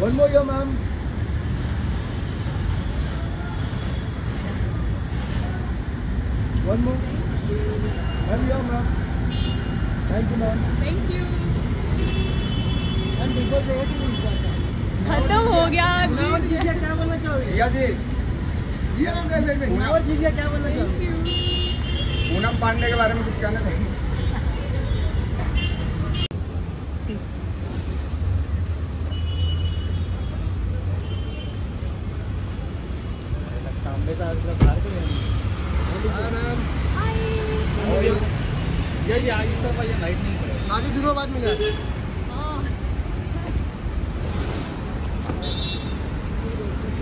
One more here, ma'am. One more. Ma'am, here, ma'am. Thank you, ma'am. Thank you And before the wedding, खत्म हो गया क्या क्या बोलना चाहोगे जी ये मैम क्या क्या बोलना चाहोगे पूनम पांडे के बारे में कुछ कहना चाहिए तांबे का आज बाहर के हाँ मैम ये ये आज इस तरफ़ ये लाइट नहीं है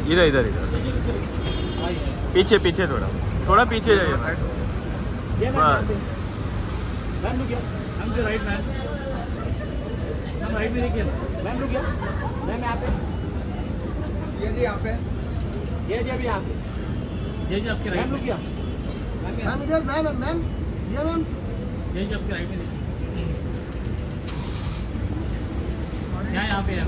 इधर इधर इधर। पीछे पीछे थोड़ा। थोड़ा पीछे जाइए। बस। राइट मैम मैम राइट में देखिए मैम रुक गया मैम यहाँ पे ये जी यहाँ पे ये जी अभी यहाँ पे ये जो आपके राइट रुक गया। मैम इधर मैम मैम ये मैम। ये जो आपके राइट में क्या यहाँ पे है?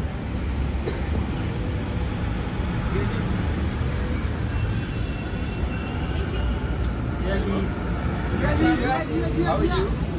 Yeah, yeah, yeah, yeah, जिया